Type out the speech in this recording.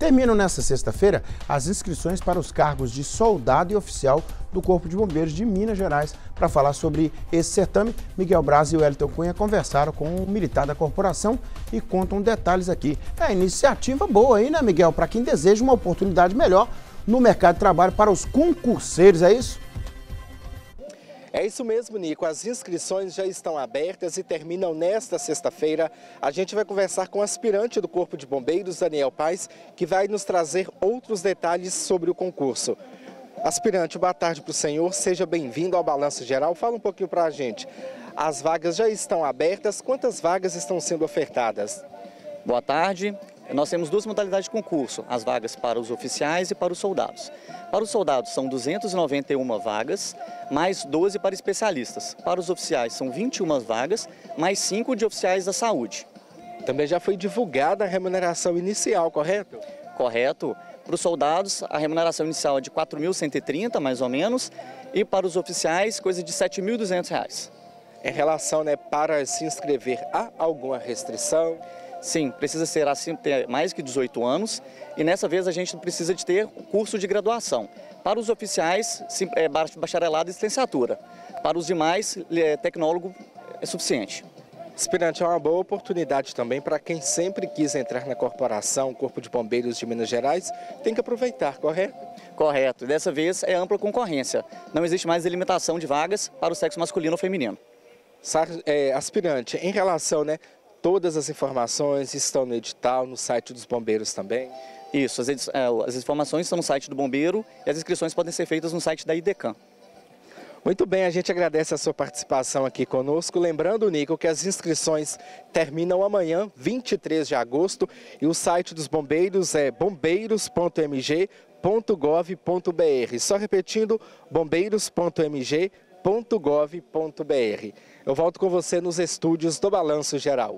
Terminam nesta sexta-feira as inscrições para os cargos de soldado e oficial do Corpo de Bombeiros de Minas Gerais. Para falar sobre esse certame, Miguel Braz e o Elton Cunha conversaram com o um militar da corporação e contam detalhes aqui. É iniciativa boa aí, né, Miguel? Para quem deseja uma oportunidade melhor no mercado de trabalho para os concurseiros, é isso? É isso mesmo, Nico. As inscrições já estão abertas e terminam nesta sexta-feira. A gente vai conversar com o aspirante do Corpo de Bombeiros, Daniel Paz, que vai nos trazer outros detalhes sobre o concurso. Aspirante, boa tarde para o senhor. Seja bem-vindo ao Balanço Geral. Fala um pouquinho para a gente. As vagas já estão abertas. Quantas vagas estão sendo ofertadas? Boa tarde. Nós temos duas modalidades de concurso, as vagas para os oficiais e para os soldados. Para os soldados são 291 vagas, mais 12 para especialistas. Para os oficiais são 21 vagas, mais 5 de oficiais da saúde. Também já foi divulgada a remuneração inicial, correto? Correto. Para os soldados, a remuneração inicial é de 4.130, mais ou menos, e para os oficiais, coisa de R$ 7.200. Em relação né, para se inscrever, há alguma restrição? Sim, precisa ser assim, ter mais que 18 anos e nessa vez a gente precisa de ter curso de graduação. Para os oficiais, é bacharelado e licenciatura. Para os demais, é, tecnólogo é suficiente. Aspirante é uma boa oportunidade também para quem sempre quis entrar na corporação, Corpo de Bombeiros de Minas Gerais, tem que aproveitar, correto? Correto. Dessa vez é ampla concorrência. Não existe mais delimitação de vagas para o sexo masculino ou feminino. É, aspirante, em relação, né, Todas as informações estão no edital, no site dos bombeiros também? Isso, as, é, as informações estão no site do bombeiro e as inscrições podem ser feitas no site da IDECAM. Muito bem, a gente agradece a sua participação aqui conosco. Lembrando, Nico, que as inscrições terminam amanhã, 23 de agosto, e o site dos bombeiros é bombeiros.mg.gov.br. Só repetindo, bombeiros.mg.gov.br. Eu volto com você nos estúdios do Balanço Geral.